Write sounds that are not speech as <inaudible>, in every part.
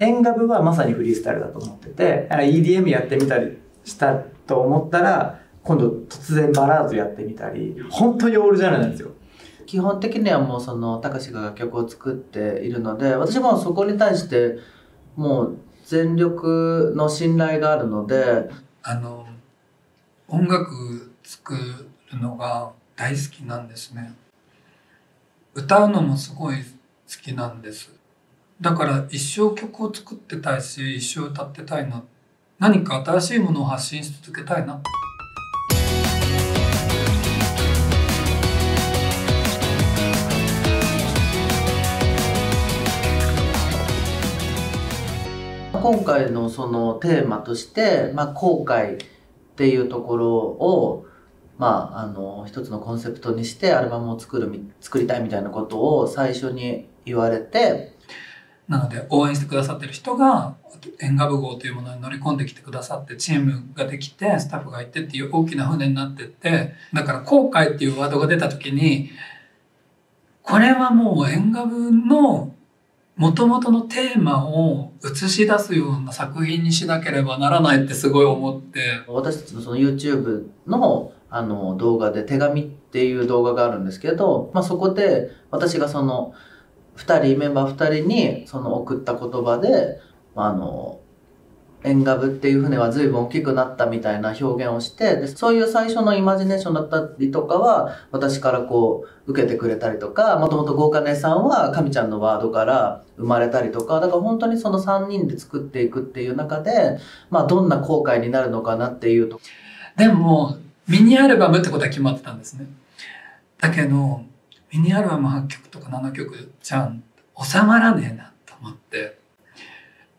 演歌部はまさにフリースタイルだと思ってて、EDM やってみたりしたと思ったら、今度突然バラードやってみたり、本当にオールジャンルなんですよ。基本的にはもうその、たかしが楽曲を作っているので、私もそこに対して、もう全力の信頼があるので。あの、音楽作るのが大好きなんですね。歌うのもすごい好きなんです。だから一生曲を作ってたいし、一生歌ってたいな。何か新しいものを発信し続けたいな。今回のそのテーマとして、まあ、後悔っていうところを、まあ、あの、一つのコンセプトにしてアルバムを作る、作りたいみたいなことを最初に言われて、なので応援してくださってる人が縁側部号というものに乗り込んできてくださってチームができてスタッフがいてっていう大きな船になってってだから後悔っていうワードが出た時にこれはもう縁側部の元々のテーマを映し出すような作品にしなければならないってすごい思って。私たちのその YouTube のあの動画で手紙っていう動画があるんですけど、まあ、そこで私がその2人メンバー2人にその送った言葉であの縁ガブっていう船は随分大きくなったみたいな表現をしてでそういう最初のイマジネーションだったりとかは私からこう受けてくれたりとかもともと豪華姉さんは神ちゃんのワードから生まれたりとかだから本当にその3人で作っていくっていう中で、まあ、どんな後悔になるのかなっていうと。でもミニアルバムってことは決まってたんですね。だけどミニアルバム8曲とか7曲じゃん収まらねえなと思って。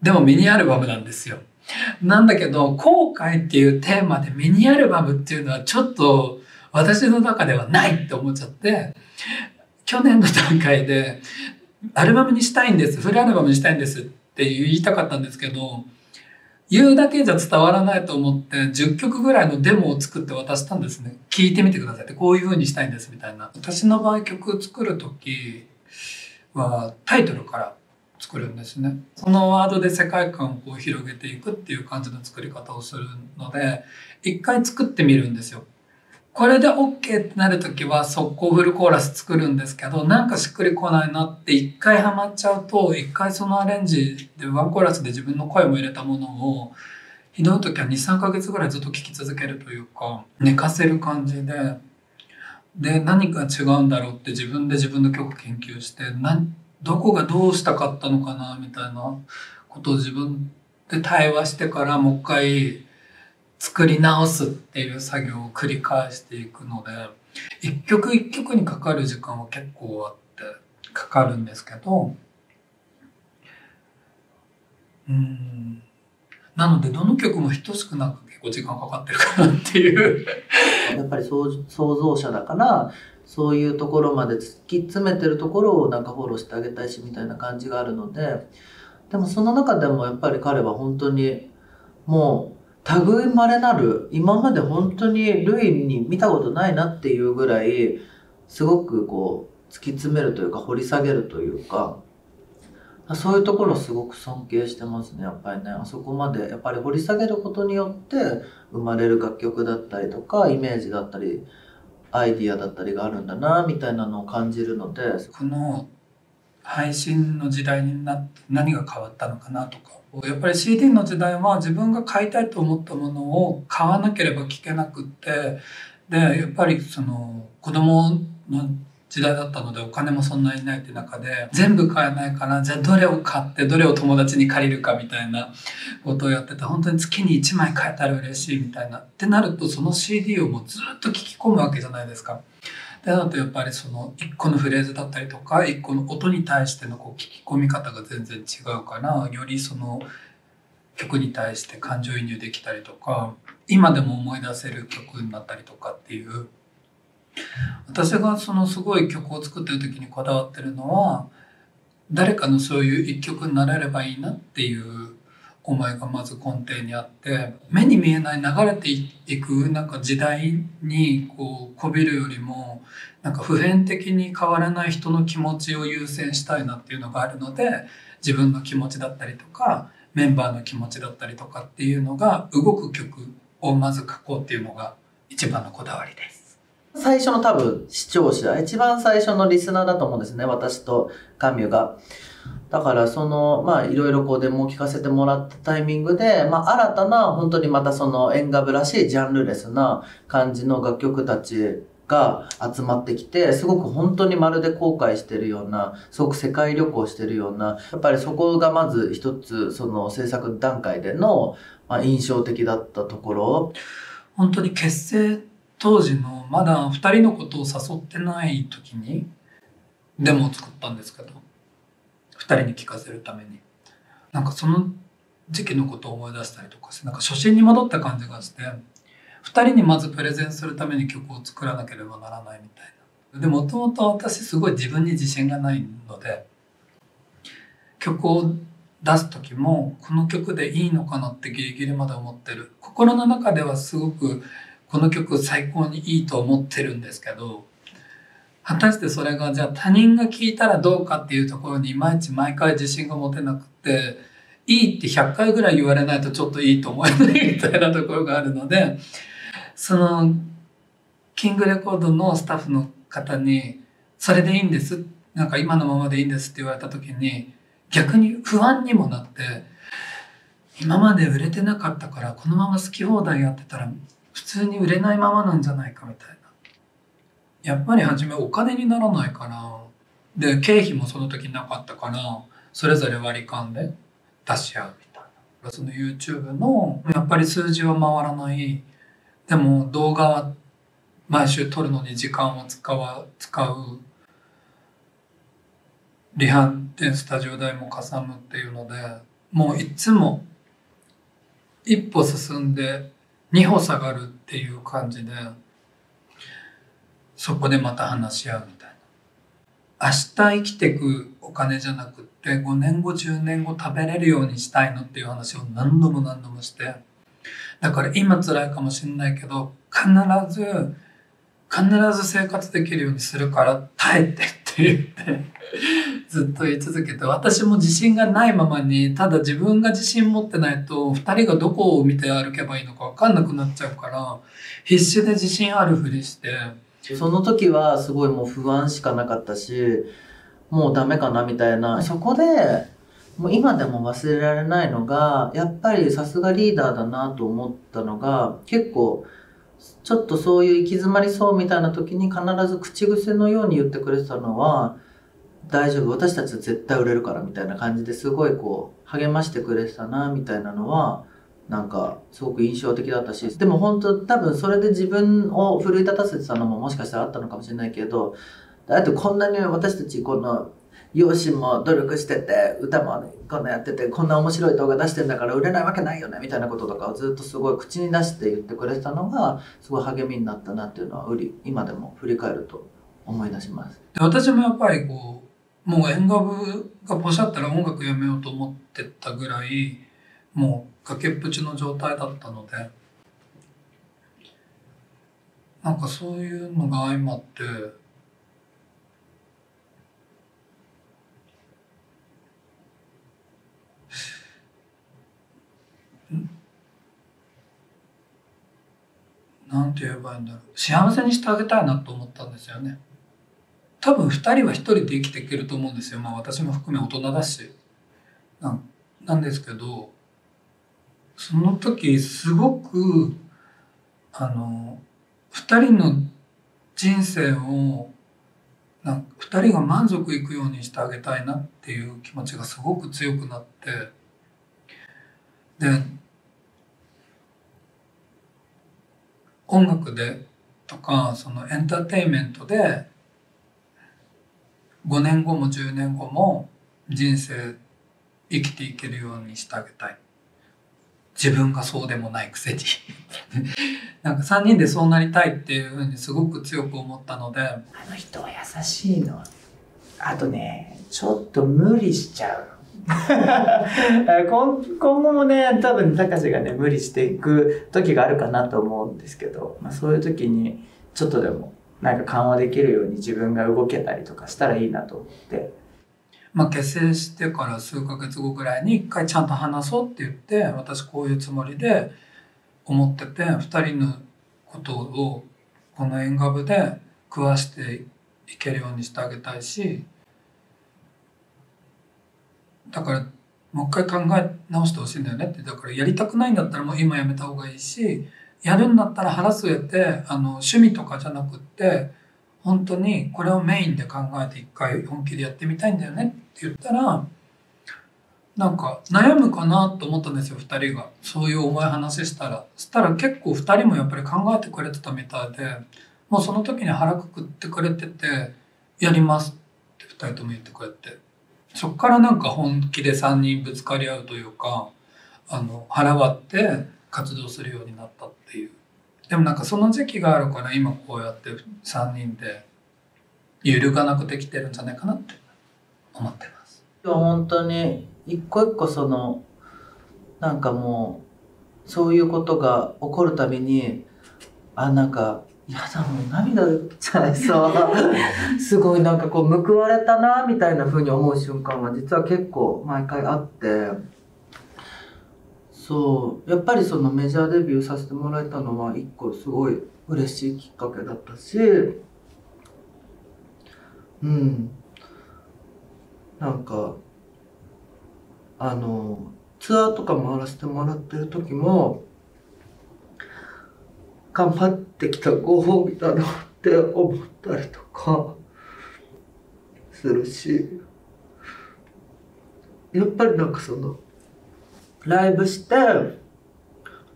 でもミニアルバムなんですよ。なんだけど後悔っていうテーマでミニアルバムっていうのはちょっと私の中ではないって思っちゃって去年の段階でアルバムにしたいんですフルアルバムにしたいんですって言いたかったんですけど言うだけじゃ伝わらないと思って10曲ぐらいのデモを作って渡したんですね。聞いてみてくださいってこういう風にしたいんですみたいな。私の場合曲作る時はタイトルから作るんですね。そのワードで世界観を広げていくっていう感じの作り方をするので一回作ってみるんですよ。これで OK ってなるときは速攻フルコーラス作るんですけど、なんかしっくりこないなって一回ハマっちゃうと、一回そのアレンジでワンコーラスで自分の声も入れたものを、ひどい時は2、3ヶ月ぐらいずっと聴き続けるというか、寝かせる感じで、で、何か違うんだろうって自分で自分の曲研究して、どこがどうしたかったのかなみたいなことを自分で対話してからもう一回作り直すっていう作業を繰り返していくので一曲一曲にかかる時間は結構あってかかるんですけどうん。なのでどの曲も等しくなく結構時間かかってるかなっていう。やっぱり創造者だからそういうところまで突き詰めてるところをなんかフォローしてあげたいしみたいな感じがあるのででもその中でもやっぱり彼は本当にもう類まれなる今まで本当に類に見たことないなっていうぐらいすごくこう突き詰めるというか掘り下げるというかそういうところすごく尊敬してますねやっぱりね。あそこまでやっぱり掘り下げることによって生まれる楽曲だったりとかイメージだったりアイディアだったりがあるんだなみたいなのを感じるのでこの配信の時代になって何が変わったのかなとかやっぱり CD の時代は自分が買いたいと思ったものを買わなければ聞けなくってでやっぱりその子供の時代だったのでお金もそんなにないって中で全部買えないからじゃあどれを買ってどれを友達に借りるかみたいなことをやってて本当に月に1枚買えたら嬉しいみたいなってなるとその CD をもうずっと聞き込むわけじゃないですか。でだとやっぱりその一個のフレーズだったりとか一個の音に対してのこう聞き込み方が全然違うからよりその曲に対して感情移入できたりとか今でも思い出せる曲になったりとかっていう。私がそのすごい曲を作ってる時にこだわってるのは誰かのそういう一曲になれればいいなっていう思いがまず根底にあって目に見えない流れていくなんか時代にこうこびるよりもなんか普遍的に変わらない人の気持ちを優先したいなっていうのがあるので自分の気持ちだったりとかメンバーの気持ちだったりとかっていうのが動く曲をまず書こうっていうのが一番のこだわりです。最初の多分視聴者、一番最初のリスナーだと思うんですね、私とカミュが。だからその、まあいろいろこうデモを聞かせてもらったタイミングで、まあ新たな本当にまたその演歌部らしいジャンルレスな感じの楽曲たちが集まってきて、すごく本当にまるで後悔してるような、すごく世界旅行してるような、やっぱりそこがまず一つその制作段階での、まあ、印象的だったところ。本当に結成当時のまだ2人のことを誘ってない時にデモを作ったんですけど人に聞かせるために。なんかその時期のことを思い出したりとかしてなんか初心に戻った感じがして2人にまずプレゼンするために曲を作らなければならないみたいな。でもともと私すごい自分に自信がないので曲を出す時もこの曲でいいのかなってギリギリまで思ってる。心の中ではすごくこの曲最高にいいと思ってるんですけど果たしてそれがじゃあ他人が聞いたらどうかっていうところにいまいち毎回自信が持てなくていいって100回ぐらい言われないとちょっといいと思えないみたいなところがあるのでそのキングレコードのスタッフの方に「それでいいんです」なんか今のままでいいんですって言われた時に逆に不安にもなって今まで売れてなかったからこのまま好き放題やってたら普通に売れないままなんじゃないかみたいな。やっぱり初めお金にならないから。で経費もその時なかったからそれぞれ割り勘で出し合うみたいな。その YouTube のやっぱり数字は回らない。でも動画は毎週撮るのに時間を使わ使う。リハでスタジオ代もかさむっていうのでもういつも一歩進んで二歩下がるっていう感じでそこでまた話し合うみたいな。明日生きてくお金じゃなくって5年後10年後食べれるようにしたいのっていう話を何度も何度もして。だから今辛いかもしれないけど必ず必ず生活できるようにするから耐えてって言ってずっと言い続けて。私も自信がないままにただ自分が自信持ってないと2人がどこを見て歩けばいいのか分かんなくなっちゃうから必死で自信あるふりしてその時はすごいもう不安しかなかったし、もうダメかなみたいな。そこで、もう今でも忘れられないのが、やっぱりさすがリーダーだなと思ったのが、結構、ちょっとそういう行き詰まりそうみたいな時に必ず口癖のように言ってくれてたのは、大丈夫、私たちは絶対売れるからみたいな感じですごいこう、励ましてくれてたなみたいなのは、なんかすごく印象的だったしでも本当多分それで自分を奮い立たせてたのももしかしたらあったのかもしれないけどだってこんなに私たちこの容姿も努力してて歌もこんなやっててこんな面白い動画出してんだから売れないわけないよねみたいなこととかをずっとすごい口に出して言ってくれてたのがすごい励みになったなっていうのは今でも振り返ると思い出します。で私もやっぱりこうもう演歌部がポシャったら音楽やめようと思ってたぐらいもう崖っぷちの状態だったのでなんかそういうのが相まってなんて言えばいいんだろう。幸せにしてあげたいなと思ったんですよね。多分2人は1人で生きていけると思うんですよ。まあ私も含め大人だし。なんなんですけどその時すごくあの2人の人生をな2人が満足いくようにしてあげたいなっていう気持ちがすごく強くなって。で音楽でとかそのエンターテインメントで5年後も10年後も人生生きていけるようにしてあげたい。自分がそうでもないくせに。<laughs> なんか3人でそうなりたいっていうふうにすごく強く思ったので。あの人は優しいの。あとねちょっと無理しちゃう。<laughs> 今後もね多分高志がね無理していく時があるかなと思うんですけど、まあ、そういう時にちょっとでもなんか緩和できるように自分が動けたりとかしたらいいなと思って。まあ、結成してから数ヶ月後ぐらいに一回ちゃんと話そうって言って私こういうつもりで思ってて2人のことをこの縁側で食わしていけるようにしてあげたいしだからもう一回考え直してほしいんだよねって。だからやりたくないんだったらもう今やめた方がいいしやるんだったら腹据えてあの趣味とかじゃなくって本当にこれをメインで考えて一回本気でやってみたいんだよねって言ったらなんか悩むかなと思ったんですよ2人が。そういう重い話したら。そしたら結構2人もやっぱり考えてくれてたみたいでもうその時に腹くくってくれてて「やります」って2人とも言ってくれて。そっからなんか本気で3人ぶつかり合うというかあの腹割って活動するようになったっていう。でもなんかその時期があるから今こうやって3人で揺るがなくできてるんじゃないかなって思ってます。いや本当に一個一個そのなんかもうそういうことが起こるたびにあなんかいやだもう涙出ちゃいそう <laughs> すごいなんかこう報われたなみたいな風に思う瞬間は実は結構毎回あってそうやっぱりそのメジャーデビューさせてもらえたのは一個すごい嬉しいきっかけだったしうん。なんかあのツアーとか回らせてもらってる時も頑張ってきたご褒美だなって思ったりとかするしやっぱりなんかそのライブして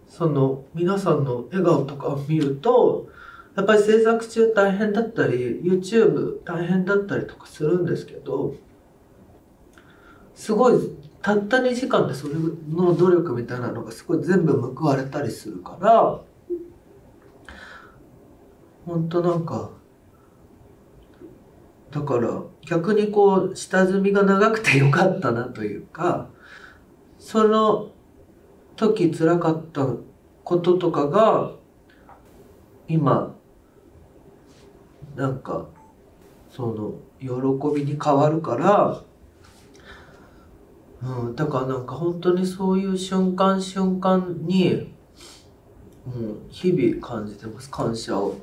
その皆さんの笑顔とかを見るとやっぱり制作中大変だったり YouTube 大変だったりとかするんですけどすごいたった2時間でそれの努力みたいなのがすごい全部報われたりするから本当なんかだから逆にこう下積みが長くてよかったなというかその時辛かったこととかが今なんかその喜びに変わるから、うん、だからなんか本当にそういう瞬間瞬間に、うん、日々感じてます感謝を。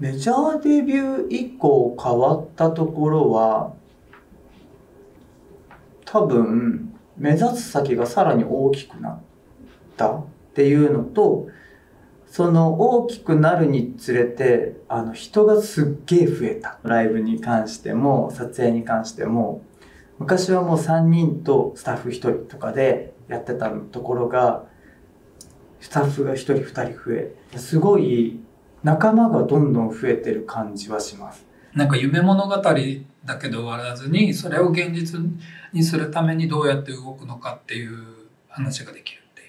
メジャーデビュー以降変わったところは多分目指す先がさらに大きくなったっていうのとその大きくなるにつれてあの人がすっげえ増えたライブに関しても撮影に関しても昔はもう3人とスタッフ1人とかでやってたところがスタッフが1人2人増えすごい仲間がどんどん増えてる感じはします。なんか夢物語だけで終わらずにそれを現実にするためにどうやって動くのかっていう話ができるってい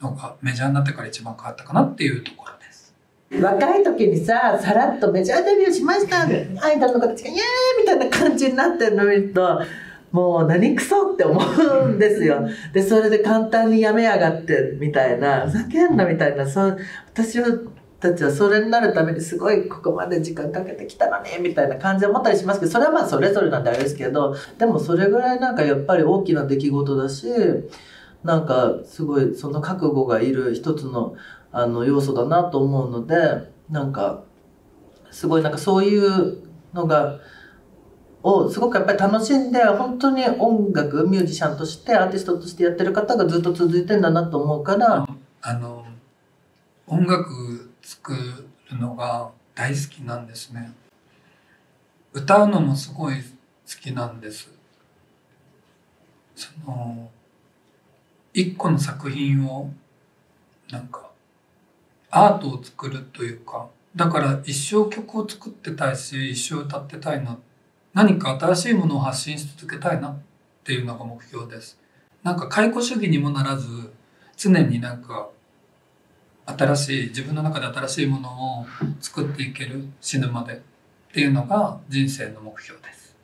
うのがメジャーになってから一番変わったかなっていうところです。若い時にささらっとメジャーデビューしました。アイドルの子たちがイエーイみたいな感じになってるのを見るともう何クソって思うんですよ。でそれで簡単にやめやがってみたいな。ふざけんなみたいな。そう私たちはそれになるためにすごいここまで時間かけてきたのねみたいな感じは思ったりしますけどそれはまあそれぞれなんであれですけどでもそれぐらいなんかやっぱり大きな出来事だしなんかすごいその覚悟がいる一つのあの要素だなと思うのでなんかすごいなんかそういうのがをすごくやっぱり楽しんで本当に音楽ミュージシャンとしてアーティストとしてやってる方がずっと続いてんだなと思うからあの音楽作るのが大好きなんですね。歌うのもすごい好きなんです。その一個の作品をなんかアートを作るというかだから一生曲を作ってたいし一生歌ってたいな何か新しいものを発信し続けたいなっていうのが目標です。なんか解雇主義にもならず常になんか新しい自分の中で新しいものを作っていける死ぬまでっていうのが人生の目標です。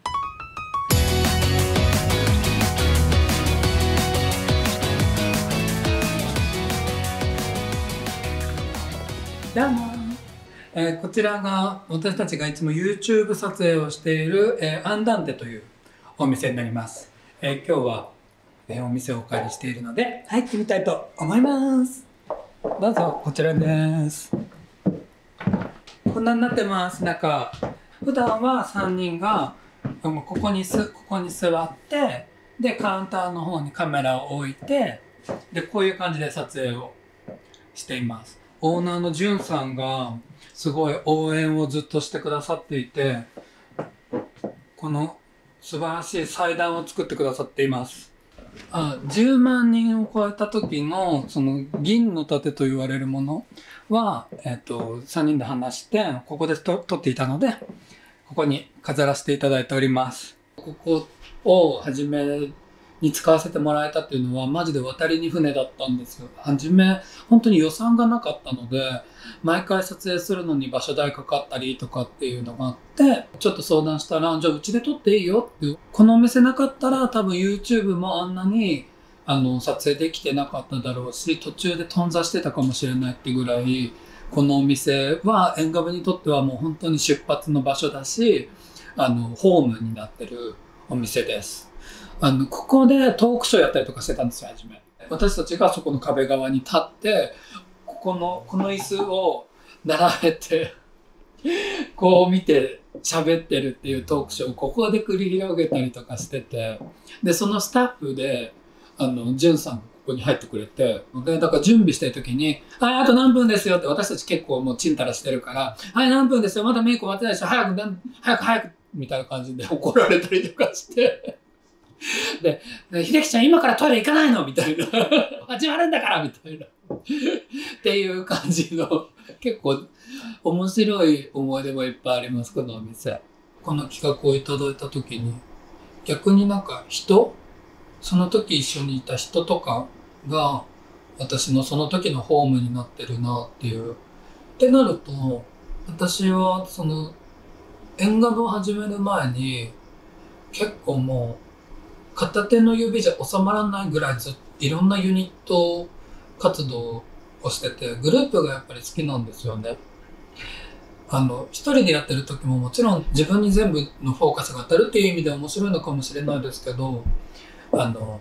どうも、えーこちらが私たちがいつも YouTube 撮影をしている、えーアンダンテというお店になります。えー今日は、えーお店をお借りしているので、入ってみたいと思います。どうぞ、こちらです。こんなになってます、中。普段は3人が、ここにす、ここに座って、で、カウンターの方にカメラを置いて、で、こういう感じで撮影をしています。オーナーのじゅんさんが、すごい応援をずっとしてくださっていて、この素晴らしい祭壇を作ってくださっています。あ10万人を超えた時の、その銀の盾と言われるものは、えっ、と、3人で話して、ここでと撮っていたので、ここに飾らせていただいております。ここを始めに使わせてもらえたっていうのは、マジで渡りに船だったんですよ。初め、本当に予算がなかったので、毎回撮影するのに場所代かかったりとかっていうのがあって、ちょっと相談したら、じゃあうちで撮っていいよっていう。このお店なかったら多分 YouTube もあんなにあの撮影できてなかっただろうし、途中で頓挫してたかもしれないってぐらい、このお店は縁側にとってはもう本当に出発の場所だし、あの、ホームになってるお店です。あの、ここでトークショーやったりとかしてたんですよ、初め。私たちがそこの壁側に立って、ここの、この椅子を並べて、<laughs> こう見て喋ってるっていうトークショーをここで繰り広げたりとかしてて、で、そのスタッフで、あの、ジュンさんがここに入ってくれて、で、だから準備してる時に、はい、あと何分ですよって私たち結構もうチンタラしてるから、はい、何分ですよ、まだメイク終わってないでしょ、早く、早く早く、みたいな感じで怒られたりとかして、で、秀樹ちゃん今からトイレ行かないの？みたいな。<laughs> 始まるんだからみたいな。っていう感じの、結構面白い思い出もいっぱいあります、このお店。この企画をいただいた時に、逆になんか人？その時一緒にいた人とかが、私のその時のホームになってるなっていう。ってなると、私はその、演歌を始める前に、結構もう、片手の指じゃ収まらないぐらいずっといろんなユニット活動をしてて、グループがやっぱり好きなんですよね。あの、一人でやってる時ももちろん自分に全部のフォーカスが当たるっていう意味で面白いのかもしれないですけど、あの、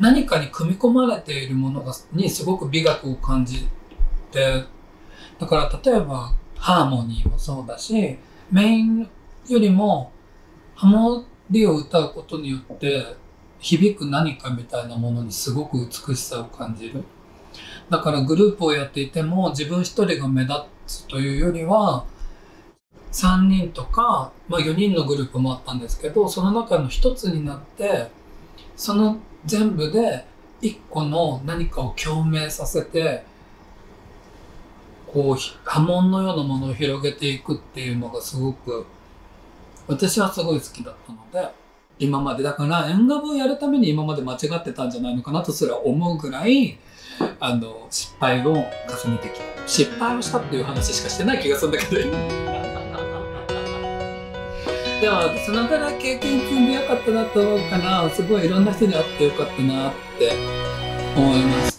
何かに組み込まれているものがにすごく美学を感じて、だから例えばハーモニーもそうだし、メインよりもハモリを歌うことによって響く何かみたいなものにすごく美しさを感じる。だからグループをやっていても自分一人が目立つというよりは3人とか、まあ4人のグループもあったんですけど、その中の一つになって、その全部で一個の何かを共鳴させて、こう波紋のようなものを広げていくっていうのがすごく私はすごい好きだったので、今までだから演歌部をやるために今まで間違ってたんじゃないのかなとすら思うぐらい、あの、失敗を重ねてきた。失敗をしたっていう話しかしてない気がするんだけど、でも、そのぐらい経験積んでよかったなと思うから、すごいいろんな人に会ってよかったなって思います。